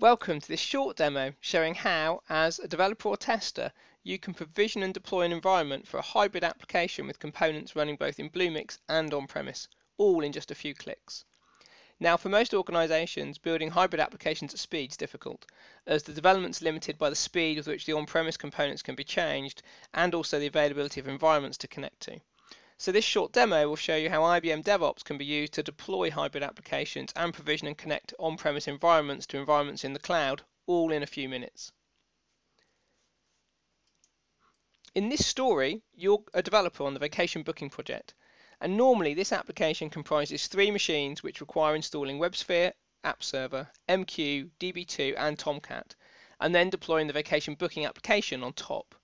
Welcome to this short demo showing how, as a developer or tester, you can provision and deploy an environment for a hybrid application with components running both in Bluemix and on-premise, all in just a few clicks. Now, for most organizations, building hybrid applications at speed is difficult, as the development is limited by the speed with which the on-premise components can be changed and also the availability of environments to connect to. So this short demo will show you how IBM DevOps can be used to deploy hybrid applications and provision and connect on-premise environments to environments in the cloud, all in a few minutes. In this story, you're a developer on the vacation booking project, and normally this application comprises three machines which require installing WebSphere, App Server, MQ, DB2 and Tomcat, and then deploying the vacation booking application on top.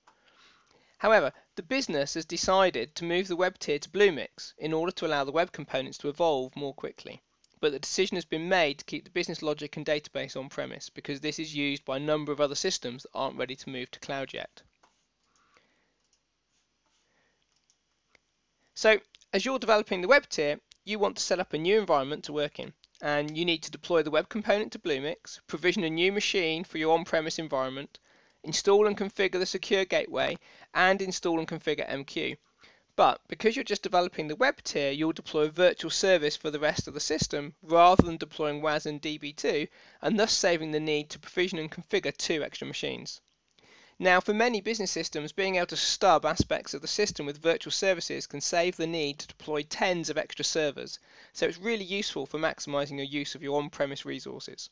However, the business has decided to move the web tier to Bluemix in order to allow the web components to evolve more quickly. But the decision has been made to keep the business logic and database on premise because this is used by a number of other systems that aren't ready to move to cloud yet. So, as you're developing the web tier, you want to set up a new environment to work in and you need to deploy the web component to Bluemix, provision a new machine for your on-premise environment, install and configure the secure gateway, and install and configure MQ. But because you're just developing the web tier, you'll deploy a virtual service for the rest of the system rather than deploying WAS and DB2, and thus saving the need to provision and configure two extra machines. Now, for many business systems, being able to stub aspects of the system with virtual services can save the need to deploy tens of extra servers, so it's really useful for maximizing your use of your on-premise resources.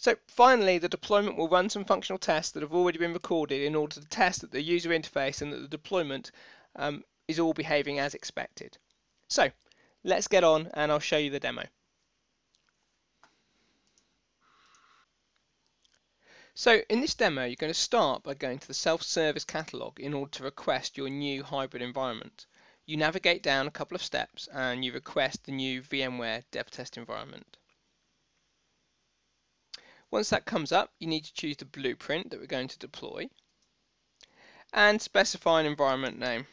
So finally, the deployment will run some functional tests that have already been recorded in order to test that the user interface and that the deployment um, is all behaving as expected. So let's get on and I'll show you the demo. So in this demo, you're going to start by going to the self-service catalog in order to request your new hybrid environment. You navigate down a couple of steps and you request the new VMware DevTest environment. Once that comes up, you need to choose the blueprint that we're going to deploy and specify an environment name.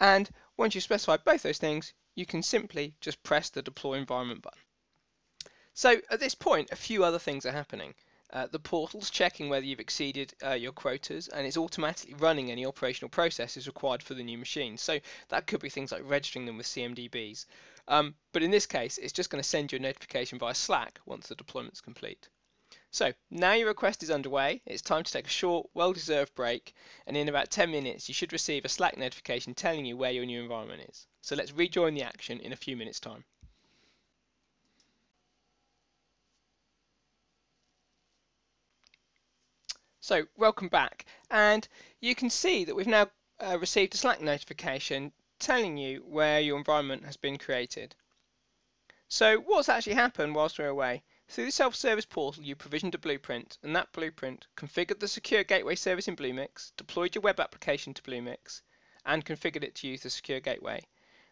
And once you specify both those things, you can simply just press the deploy environment button. So at this point, a few other things are happening. Uh, the portal's checking whether you've exceeded uh, your quotas and it's automatically running any operational processes required for the new machine. So that could be things like registering them with CMDBs. Um, but in this case, it's just going to send you a notification via Slack once the deployment's complete. So now your request is underway, it's time to take a short, well-deserved break, and in about 10 minutes you should receive a Slack notification telling you where your new environment is. So let's rejoin the action in a few minutes time. So welcome back, and you can see that we've now uh, received a Slack notification telling you where your environment has been created. So what's actually happened whilst we're away? Through the self-service portal, you provisioned a blueprint, and that blueprint configured the secure gateway service in Bluemix, deployed your web application to Bluemix, and configured it to use the secure gateway.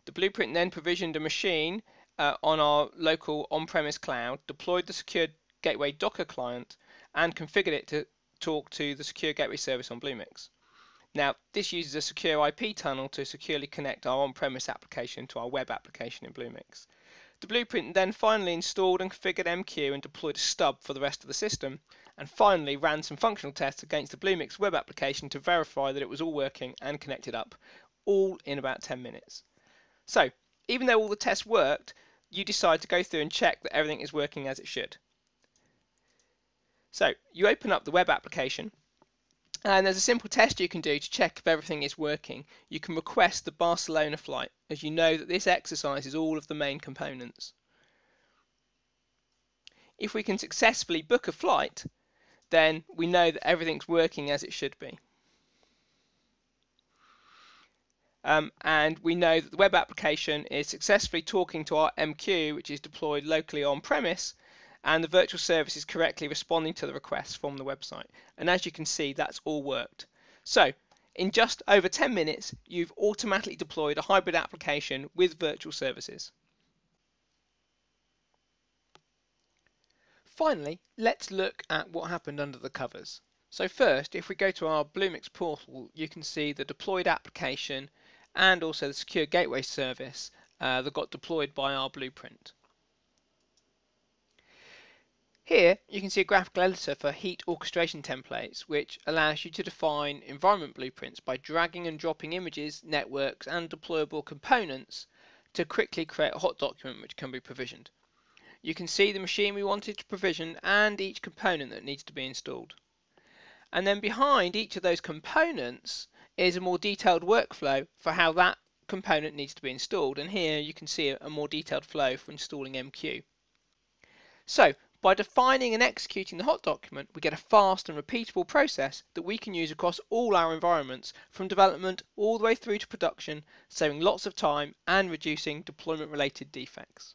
The blueprint then provisioned a machine uh, on our local on-premise cloud, deployed the secure gateway Docker client, and configured it to talk to the secure gateway service on Bluemix. Now, this uses a secure IP tunnel to securely connect our on-premise application to our web application in Bluemix. The blueprint then finally installed and configured MQ and deployed a stub for the rest of the system, and finally ran some functional tests against the Bluemix web application to verify that it was all working and connected up, all in about 10 minutes. So, even though all the tests worked, you decide to go through and check that everything is working as it should. So, you open up the web application and there's a simple test you can do to check if everything is working. You can request the Barcelona flight, as you know that this exercise is all of the main components. If we can successfully book a flight, then we know that everything's working as it should be. Um, and we know that the web application is successfully talking to our MQ, which is deployed locally on premise, and the virtual service is correctly responding to the requests from the website. And as you can see, that's all worked. So in just over 10 minutes, you've automatically deployed a hybrid application with virtual services. Finally, let's look at what happened under the covers. So first, if we go to our Bluemix portal, you can see the deployed application and also the secure gateway service uh, that got deployed by our blueprint. Here you can see a graphical editor for heat orchestration templates which allows you to define environment blueprints by dragging and dropping images, networks and deployable components to quickly create a hot document which can be provisioned. You can see the machine we wanted to provision and each component that needs to be installed. And then behind each of those components is a more detailed workflow for how that component needs to be installed and here you can see a more detailed flow for installing MQ. So by defining and executing the hot document, we get a fast and repeatable process that we can use across all our environments from development all the way through to production, saving lots of time and reducing deployment related defects.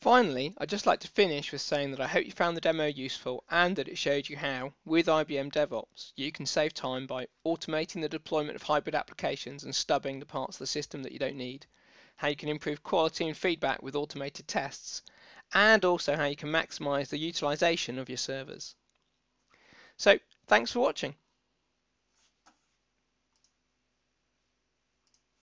Finally, I'd just like to finish with saying that I hope you found the demo useful and that it showed you how, with IBM DevOps, you can save time by automating the deployment of hybrid applications and stubbing the parts of the system that you don't need how you can improve quality and feedback with automated tests, and also how you can maximize the utilization of your servers. So thanks for watching.